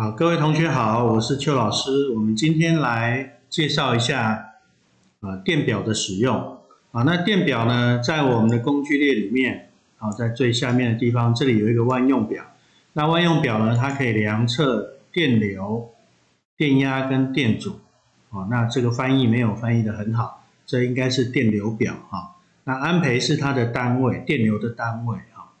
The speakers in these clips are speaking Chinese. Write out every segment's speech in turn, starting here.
好，各位同学好，我是邱老师。我们今天来介绍一下啊电表的使用啊。那电表呢，在我们的工具列里面，啊，在最下面的地方，这里有一个万用表。那万用表呢，它可以量测电流、电压跟电阻。哦，那这个翻译没有翻译的很好，这应该是电流表哈。那安培是它的单位，电流的单位哈。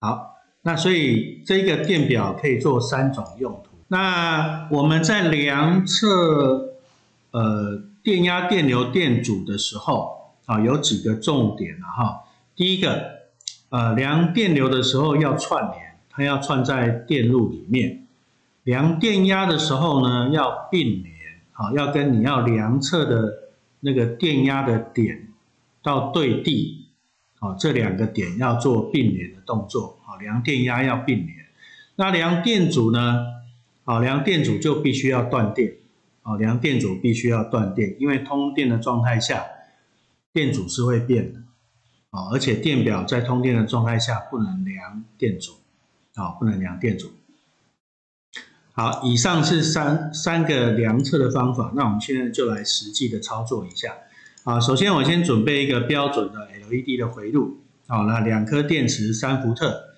好。那所以这个电表可以做三种用。那我们在量测呃电压、电流、电阻的时候啊，有几个重点了哈。第一个，呃，量电流的时候要串联，它要串在电路里面；量电压的时候呢，要并联，好，要跟你要量测的那个电压的点到对地，好，这两个点要做并联的动作。啊量电压要并联，那量电阻呢？啊，量电阻就必须要断电，啊，量电阻必须要断电，因为通电的状态下，电阻是会变的，啊，而且电表在通电的状态下不能量电阻，啊，不能量电阻。好，以上是三三个量测的方法，那我们现在就来实际的操作一下。啊，首先我先准备一个标准的 LED 的回路，好，那两颗电池三伏特。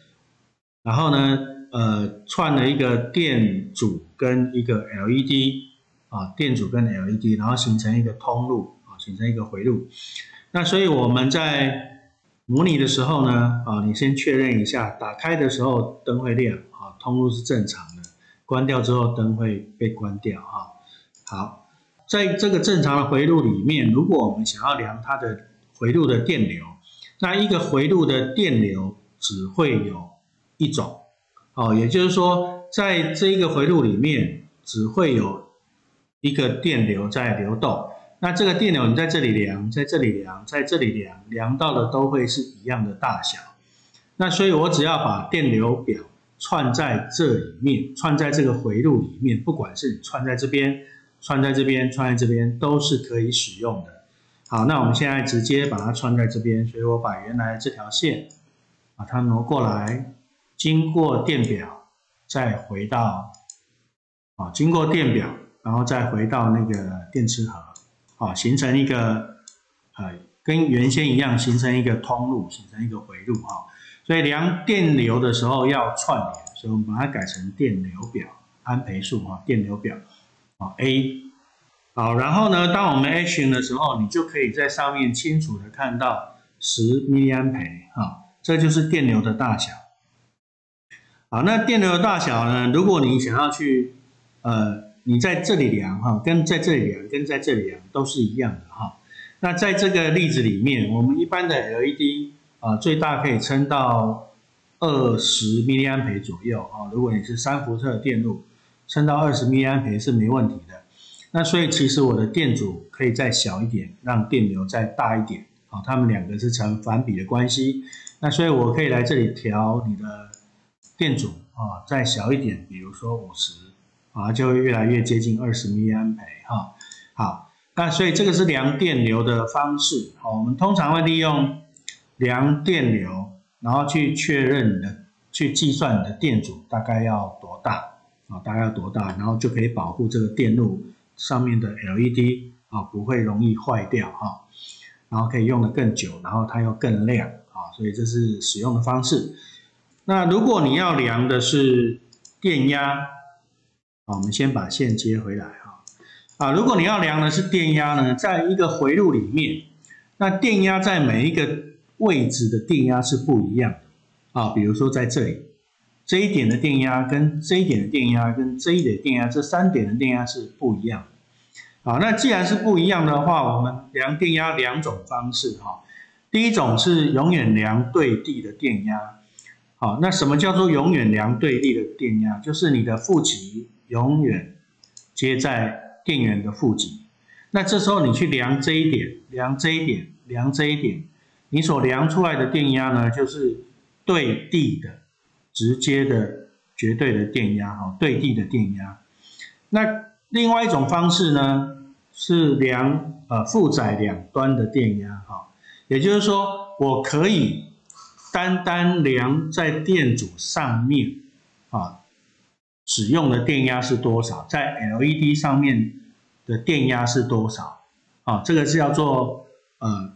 然后呢，呃，串了一个电阻跟一个 LED 啊，电阻跟 LED，然后形成一个通路啊，形成一个回路。那所以我们在模拟的时候呢，啊，你先确认一下，打开的时候灯会亮啊，通路是正常的，关掉之后灯会被关掉哈。好，在这个正常的回路里面，如果我们想要量它的回路的电流，那一个回路的电流只会有。一种，哦，也就是说，在这一个回路里面，只会有一个电流在流动。那这个电流你在这里量，在这里量，在这里量，量到的都会是一样的大小。那所以我只要把电流表串在这里面，串在这个回路里面，不管是你串在这边、串在这边、串在这边，都是可以使用的。好，那我们现在直接把它串在这边，所以我把原来这条线把它挪过来。经过电表，再回到啊，经过电表，然后再回到那个电磁盒，啊，形成一个呃，跟原先一样，形成一个通路，形成一个回路哈。所以量电流的时候要串联，所以我们把它改成电流表，安培数哈，电流表啊 A，好，然后呢，当我们 H 的时候，你就可以在上面清楚的看到十 m 安培哈，这就是电流的大小。好，那电流的大小呢？如果你想要去，呃，你在这里量哈，跟在这里量，跟在这里量都是一样的哈。那在这个例子里面，我们一般的 LED 啊，最大可以撑到二十 m 安培左右啊。如果你是三伏特电路，撑到二十 m 安培是没问题的。那所以其实我的电阻可以再小一点，让电流再大一点啊。它们两个是成反比的关系。那所以我可以来这里调你的。电阻啊，再小一点，比如说五十啊，就会越来越接近二十 m 安培哈。好，那所以这个是量电流的方式。好，我们通常会利用量电流，然后去确认你的，去计算你的电阻大概要多大啊，大概要多大，然后就可以保护这个电路上面的 LED 啊，不会容易坏掉哈，然后可以用的更久，然后它又更亮啊，所以这是使用的方式。那如果你要量的是电压，好，我们先把线接回来哈。啊，如果你要量的是电压呢，在一个回路里面，那电压在每一个位置的电压是不一样的啊。比如说在这里，这一点的电压跟这一点的电压跟这一点的电压，这三点的电压是不一样的。好，那既然是不一样的话，我们量电压两种方式哈。第一种是永远量对地的电压。好，那什么叫做永远量对立的电压？就是你的负极永远接在电源的负极。那这时候你去量这一点，量这一点，量这一点，你所量出来的电压呢，就是对地的直接的绝对的电压，哈，对地的电压。那另外一种方式呢，是量呃负载两端的电压，哈，也就是说我可以。单单量在电阻上面啊，使用的电压是多少，在 LED 上面的电压是多少？啊，这个是要做呃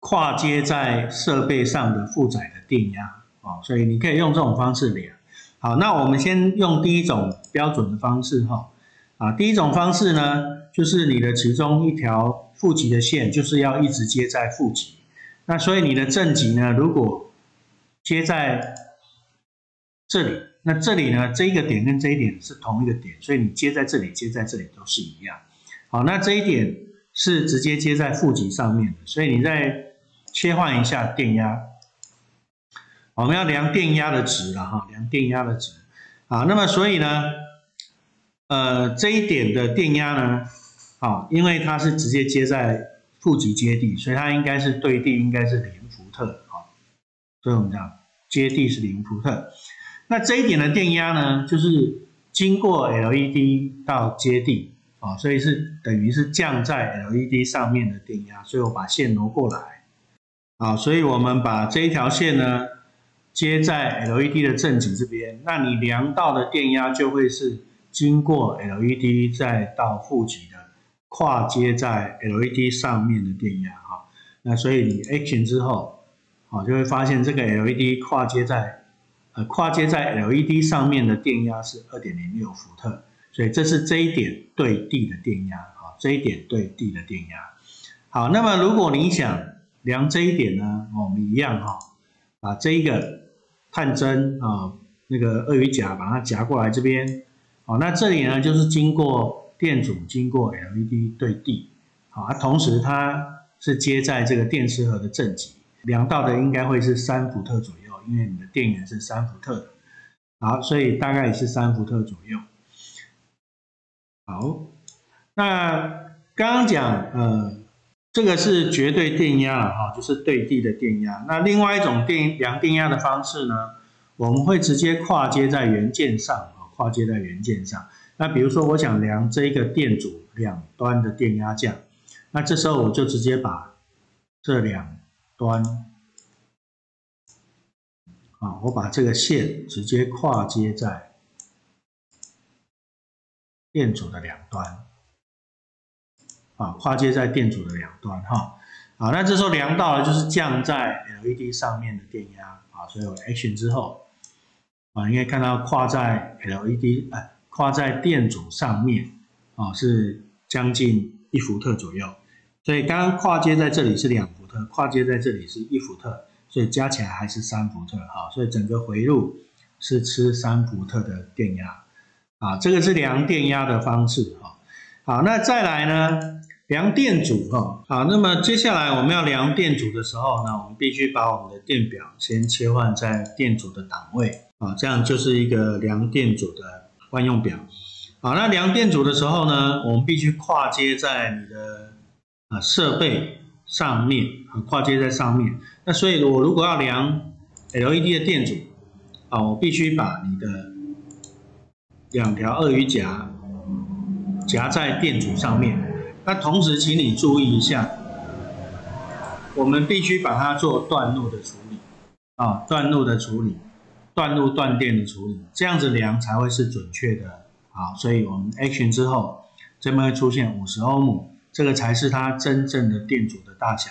跨接在设备上的负载的电压啊，所以你可以用这种方式量。好，那我们先用第一种标准的方式哈，啊，第一种方式呢，就是你的其中一条负极的线就是要一直接在负极，那所以你的正极呢，如果接在这里。那这里呢，这一个点跟这一点是同一个点，所以你接在这里，接在这里都是一样。好，那这一点是直接接在负极上面的，所以你再切换一下电压。我们要量电压的值了哈，量电压的值。好，那么所以呢，呃，这一点的电压呢，啊，因为它是直接接在负极接地，所以它应该是对地应该是零伏特。啊，所以我们讲接地是零伏特。那这一点的电压呢，就是经过 LED 到接地啊，所以是等于是降在 LED 上面的电压，所以我把线挪过来啊，所以我们把这一条线呢接在 LED 的正极这边，那你量到的电压就会是经过 LED 再到负极跨接在 LED 上面的电压哈，那所以你 Action 之后啊，就会发现这个 LED 跨接在呃，跨接在 LED 上面的电压是二点零六伏特，所以这是这一点对地的电压啊，这一点对地的电压。好，那么如果你想量这一点呢，我们一样哈，把这一个探针啊，那个鳄鱼夹把它夹过来这边，好，那这里呢就是经过电阻经过 LED 对地，好，同时它是接在这个电池盒的正极，量到的应该会是三伏特左右。因为你的电源是三伏特，好，所以大概也是三伏特左右。好，那刚刚讲，呃，这个是绝对电压了哈，就是对地的电压。那另外一种电量电压的方式呢，我们会直接跨接在元件上啊，跨接在元件上。那比如说，我想量这一个电阻两端的电压降，那这时候我就直接把这两端。啊，我把这个线直接跨接在电阻的两端，啊，跨接在电阻的两端，哈，好，那这时候量到了就是降在 LED 上面的电压，啊，所以我 Action 之后，啊，应该看到跨在 LED，哎，跨在电阻上面，啊，是将近一伏特左右，所以刚刚跨接在这里是两伏特，跨接在这里是一伏特。所以加起来还是三伏特，哈，所以整个回路是吃三伏特的电压，啊，这个是量电压的方式，哈，好，那再来呢，量电阻，哈，好，那么接下来我们要量电阻的时候呢，我们必须把我们的电表先切换在电阻的档位，啊，这样就是一个量电阻的万用表，好，那量电阻的时候呢，我们必须跨接在你的啊设备。上面啊，跨接在上面。那所以，我如果要量 LED 的电阻，啊，我必须把你的两条鳄鱼夹夹在电阻上面。那同时，请你注意一下，我们必须把它做断路的处理，啊，断路的处理，断路断电的处理，这样子量才会是准确的。好，所以我们 Action 之后，这边会出现五十欧姆。这个才是它真正的电阻的大小。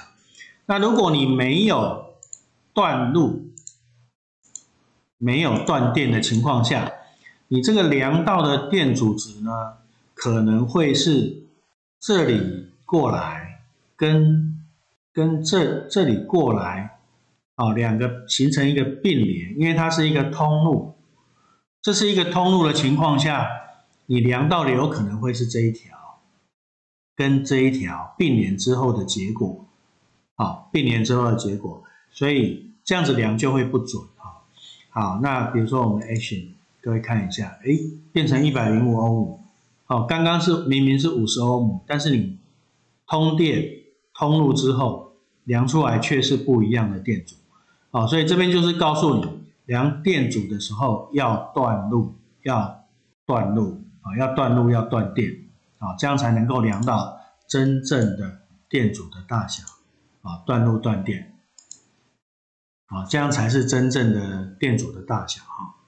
那如果你没有断路、没有断电的情况下，你这个量到的电阻值呢，可能会是这里过来跟跟这这里过来，哦，两个形成一个并联，因为它是一个通路，这是一个通路的情况下，你量到的有可能会是这一条。跟这一条并联之后的结果，好，并联之后的结果，所以这样子量就会不准啊。好，那比如说我们 Action，各位看一下，哎，变成一百零五欧姆，哦，刚刚是明明是五十欧姆，但是你通电通路之后量出来却是不一样的电阻，好，所以这边就是告诉你，量电阻的时候要断路，要断路啊，要断路要断电。啊，这样才能够量到真正的电阻的大小，啊，断路断电，啊，这样才是真正的电阻的大小，哈。